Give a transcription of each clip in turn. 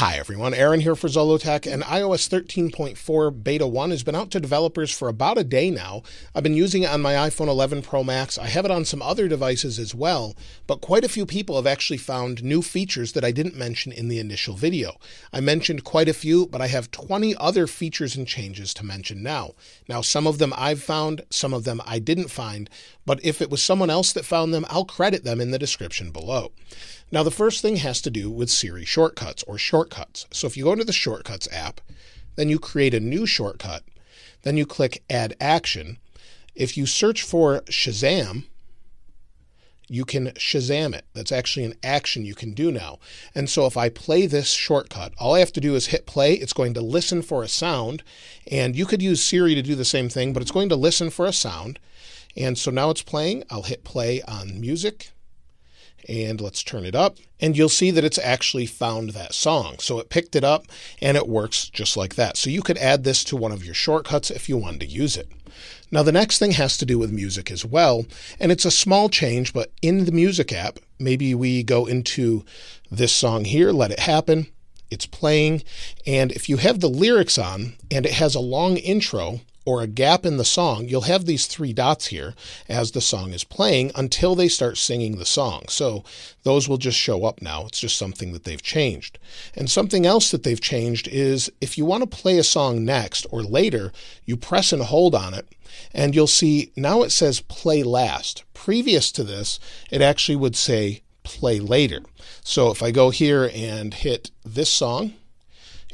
Hi everyone, Aaron here for Zollotech, and iOS 13.4 Beta 1 has been out to developers for about a day now. I've been using it on my iPhone 11 Pro Max. I have it on some other devices as well, but quite a few people have actually found new features that I didn't mention in the initial video. I mentioned quite a few, but I have 20 other features and changes to mention now. Now, some of them I've found, some of them I didn't find, but if it was someone else that found them, I'll credit them in the description below. Now, the first thing has to do with Siri shortcuts or shortcuts. So if you go into the Shortcuts app, then you create a new shortcut, then you click Add Action. If you search for Shazam, you can Shazam it. That's actually an action you can do now. And so if I play this shortcut, all I have to do is hit play. It's going to listen for a sound. And you could use Siri to do the same thing, but it's going to listen for a sound. And so now it's playing. I'll hit play on music and let's turn it up and you'll see that it's actually found that song. So it picked it up and it works just like that. So you could add this to one of your shortcuts if you wanted to use it. Now the next thing has to do with music as well, and it's a small change, but in the music app, maybe we go into this song here, let it happen. It's playing, and if you have the lyrics on and it has a long intro, or a gap in the song, you'll have these three dots here as the song is playing until they start singing the song. So those will just show up now. It's just something that they've changed. And something else that they've changed is if you want to play a song next or later, you press and hold on it and you'll see now it says play last. Previous to this, it actually would say play later. So if I go here and hit this song,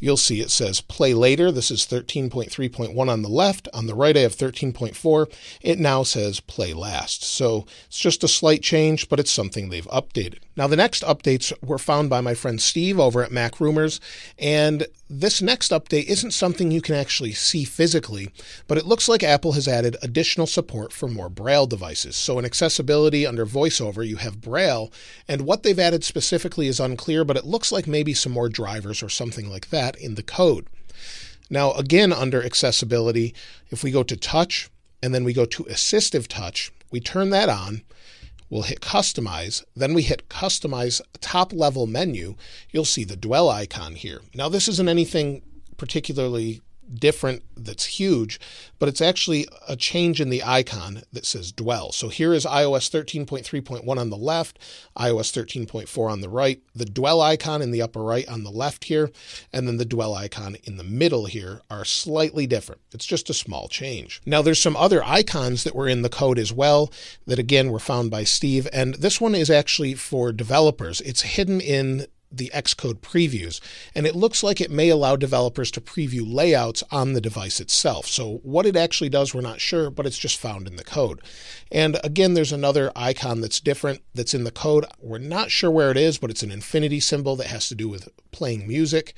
you'll see it says play later. This is 13.3.1 on the left. On the right, I have 13.4. It now says play last. So it's just a slight change, but it's something they've updated. Now, the next updates were found by my friend Steve over at Mac Rumors, and this next update isn't something you can actually see physically, but it looks like Apple has added additional support for more Braille devices. So, in accessibility under VoiceOver, you have Braille, and what they've added specifically is unclear, but it looks like maybe some more drivers or something like that in the code. Now, again, under accessibility, if we go to touch and then we go to assistive touch, we turn that on We'll hit customize, then we hit customize top level menu. You'll see the dwell icon here. Now, this isn't anything particularly different that's huge, but it's actually a change in the icon that says dwell. So here is iOS 13.3.1 on the left, iOS 13.4 on the right, the dwell icon in the upper right on the left here, and then the dwell icon in the middle here are slightly different. It's just a small change. Now there's some other icons that were in the code as well that again were found by Steve, and this one is actually for developers. It's hidden in the Xcode previews, and it looks like it may allow developers to preview layouts on the device itself. So, what it actually does, we're not sure, but it's just found in the code. And again, there's another icon that's different that's in the code. We're not sure where it is, but it's an infinity symbol that has to do with playing music.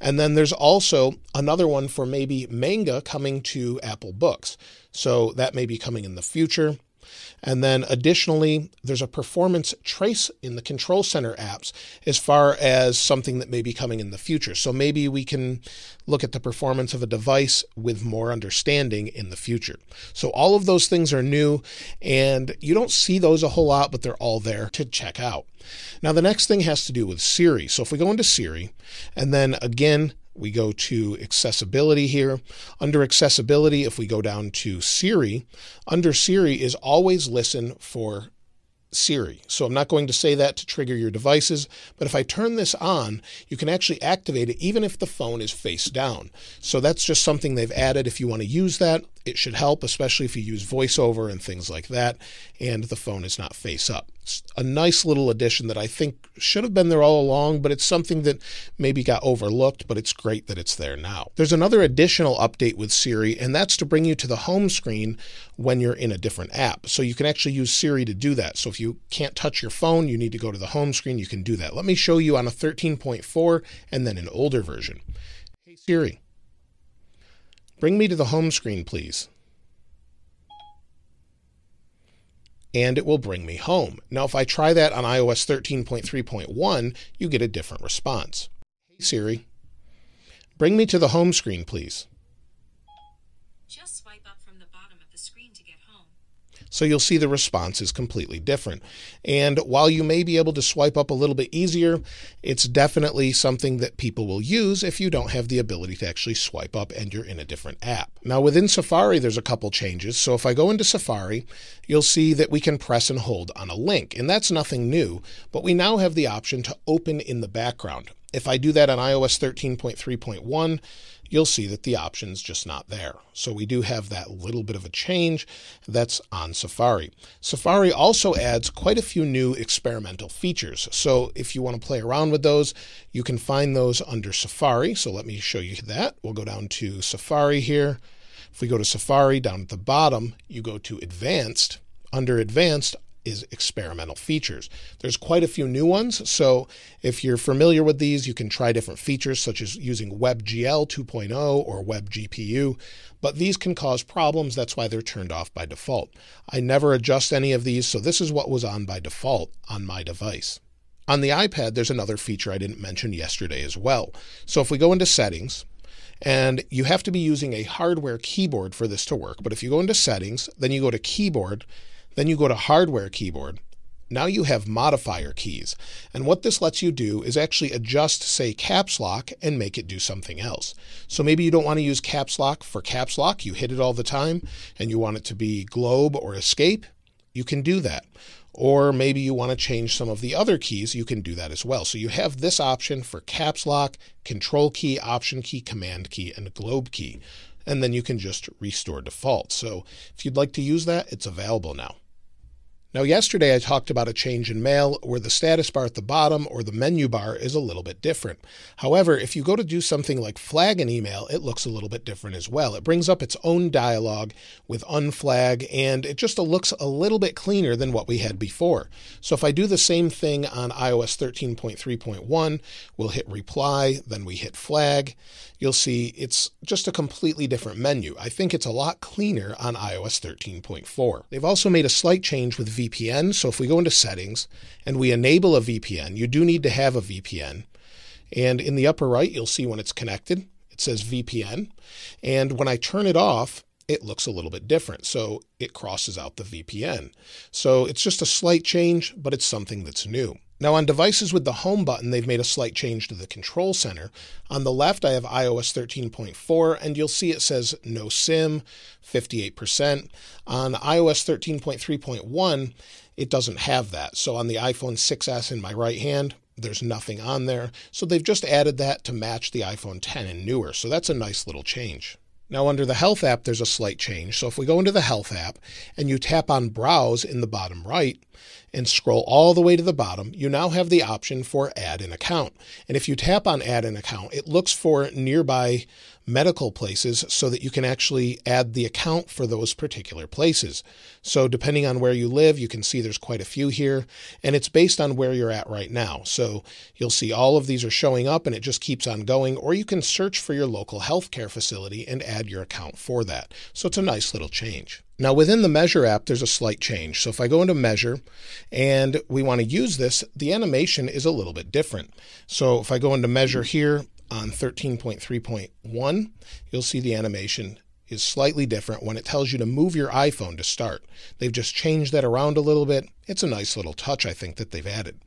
And then there's also another one for maybe manga coming to Apple Books. So that may be coming in the future. And then additionally, there's a performance trace in the Control Center apps as far as something that may be coming in the future. So maybe we can look at the performance of a device with more understanding in the future. So all of those things are new and you don't see those a whole lot, but they're all there to check out. Now, the next thing has to do with Siri. So if we go into Siri and then again, we go to accessibility here. Under accessibility, if we go down to Siri, under Siri is always listen for Siri. So I'm not going to say that to trigger your devices, but if I turn this on, you can actually activate it even if the phone is face down. So that's just something they've added. If you want to use that, it should help, especially if you use voiceover and things like that, and the phone is not face up. It's a nice little addition that I think should have been there all along, but it's something that maybe got overlooked, but it's great that it's there now. There's another additional update with Siri, and that's to bring you to the home screen when you're in a different app. So you can actually use Siri to do that. So if you can't touch your phone, you need to go to the home screen, you can do that. Let me show you on a 13.4 and then an older version. Hey Siri. Bring me to the home screen, please. And it will bring me home. Now, if I try that on iOS 13.3.1, you get a different response. Hey Siri, bring me to the home screen, please. Just swipe up from the bottom of the screen to get home. So you'll see the response is completely different. And while you may be able to swipe up a little bit easier, it's definitely something that people will use if you don't have the ability to actually swipe up and you're in a different app. Now within Safari, there's a couple changes. So if I go into Safari, you'll see that we can press and hold on a link. And that's nothing new, but we now have the option to open in the background. If I do that on iOS 13.3.1, you'll see that the option's just not there. So we do have that little bit of a change that's on Safari. Safari also adds quite a few new experimental features. So if you want to play around with those, you can find those under Safari. So let me show you that. We'll go down to Safari here. If we go to Safari down at the bottom, you go to Advanced. Under Advanced, is experimental features. There's quite a few new ones, so if you're familiar with these, you can try different features such as using WebGL 2.0 or WebGPU, but these can cause problems. That's why they're turned off by default. I never adjust any of these, so this is what was on by default on my device. On the iPad, there's another feature I didn't mention yesterday as well. So if we go into settings, and you have to be using a hardware keyboard for this to work. But if you go into settings, then you go to keyboard, then you go to hardware keyboard. Now you have modifier keys. And what this lets you do is actually adjust, say, caps lock and make it do something else. So maybe you don't want to use caps lock for caps lock. You hit it all the time and you want it to be globe or escape. You can do that. Or maybe you want to change some of the other keys. You can do that as well. So you have this option for caps lock, control key, option key, command key, and globe key. And then you can just restore default. So if you'd like to use that, it's available now. Now, yesterday I talked about a change in mail where the status bar at the bottom or the menu bar is a little bit different. However, if you go to do something like flag an email, it looks a little bit different as well. It brings up its own dialog with unflag and it just looks a little bit cleaner than what we had before. So if I do the same thing on iOS 13.3.1, we'll hit reply, then we hit flag you'll see it's just a completely different menu. I think it's a lot cleaner on iOS 13.4. They've also made a slight change with VPN. So if we go into settings and we enable a VPN, you do need to have a VPN. And in the upper right, you'll see when it's connected, it says VPN. And when I turn it off, it looks a little bit different. So it crosses out the VPN. So it's just a slight change, but it's something that's new. Now on devices with the home button, they've made a slight change to the control center. On the left, I have iOS 13.4 and you'll see it says no SIM, 58%. On iOS 13.3.1, it doesn't have that. So on the iPhone 6s in my right hand, there's nothing on there. So they've just added that to match the iPhone 10 and newer. So that's a nice little change. Now, under the Health app, there's a slight change. So if we go into the Health app and you tap on Browse in the bottom right and scroll all the way to the bottom, you now have the option for Add an Account. And if you tap on Add an Account, it looks for nearby medical places so that you can actually add the account for those particular places. So, depending on where you live, you can see there's quite a few here, and it's based on where you're at right now. So, you'll see all of these are showing up and it just keeps on going, or you can search for your local healthcare facility and add your account for that. So, it's a nice little change. Now, within the Measure app, there's a slight change. So, if I go into Measure and we want to use this, the animation is a little bit different. So, if I go into Measure here, on 13.3.1, you'll see the animation is slightly different when it tells you to move your iPhone to start. They've just changed that around a little bit. It's a nice little touch, I think, that they've added.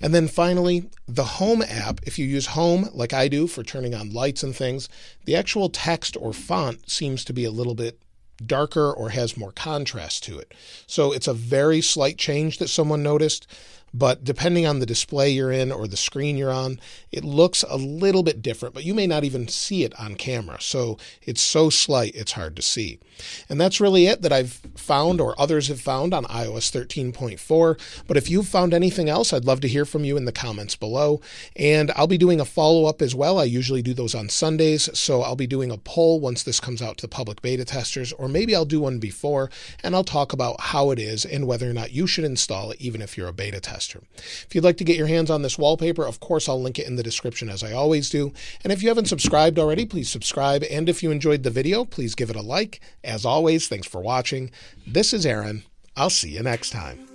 And then finally, the Home app, if you use Home like I do for turning on lights and things, the actual text or font seems to be a little bit darker or has more contrast to it. So it's a very slight change that someone noticed but depending on the display you're in or the screen you're on, it looks a little bit different, but you may not even see it on camera. So it's so slight, it's hard to see. And that's really it that I've found or others have found on iOS 13.4. But if you've found anything else, I'd love to hear from you in the comments below. And I'll be doing a follow up as well. I usually do those on Sundays. So I'll be doing a poll once this comes out to the public beta testers, or maybe I'll do one before and I'll talk about how it is and whether or not you should install it, even if you're a beta tester. If you'd like to get your hands on this wallpaper, of course, I'll link it in the description as I always do. And if you haven't subscribed already, please subscribe. And if you enjoyed the video, please give it a like. As always, thanks for watching. This is Aaron. I'll see you next time.